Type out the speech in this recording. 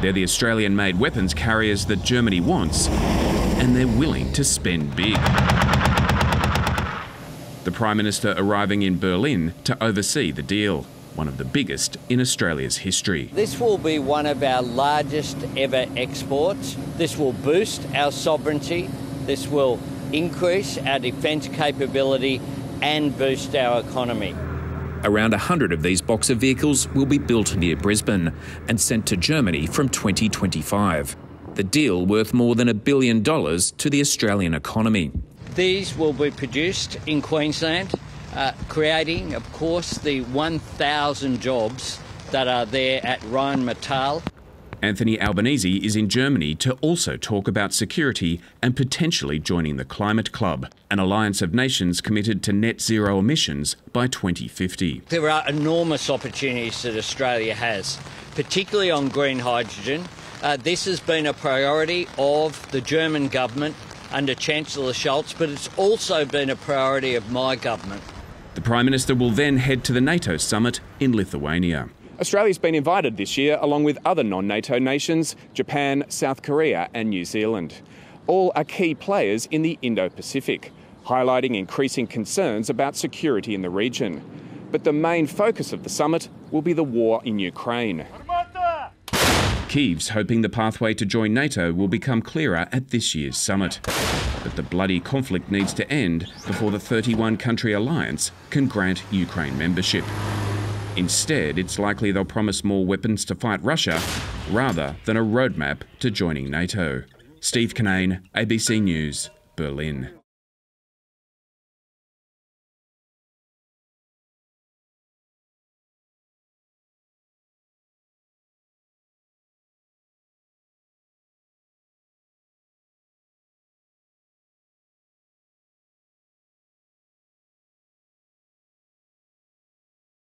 They're the Australian made weapons carriers that Germany wants, and they're willing to spend big. The Prime Minister arriving in Berlin to oversee the deal, one of the biggest in Australia's history. This will be one of our largest ever exports. This will boost our sovereignty. This will increase our defence capability and boost our economy. Around 100 of these Boxer vehicles will be built near Brisbane and sent to Germany from 2025. The deal worth more than a billion dollars to the Australian economy. These will be produced in Queensland, uh, creating, of course, the 1,000 jobs that are there at Rheinmetall. Anthony Albanese is in Germany to also talk about security and potentially joining the Climate Club, an alliance of nations committed to net zero emissions by 2050. There are enormous opportunities that Australia has, particularly on green hydrogen. Uh, this has been a priority of the German government under Chancellor Scholz, but it's also been a priority of my government. The Prime Minister will then head to the NATO summit in Lithuania. Australia's been invited this year, along with other non NATO nations Japan, South Korea, and New Zealand. All are key players in the Indo Pacific, highlighting increasing concerns about security in the region. But the main focus of the summit will be the war in Ukraine. Kyiv's hoping the pathway to join NATO will become clearer at this year's summit. But the bloody conflict needs to end before the 31 country alliance can grant Ukraine membership. Instead, it's likely they'll promise more weapons to fight Russia rather than a roadmap to joining NATO. Steve Cannane, ABC News, Berlin.